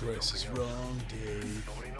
Dress is wrong, Dave.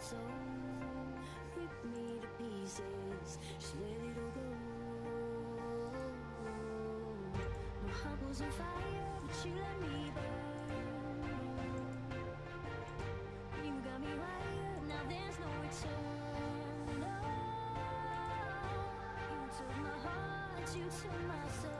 soul Rip me to pieces, just let it all go. My heart was on fire, but you let me burn You got me wired, now there's no return no. You took my soul.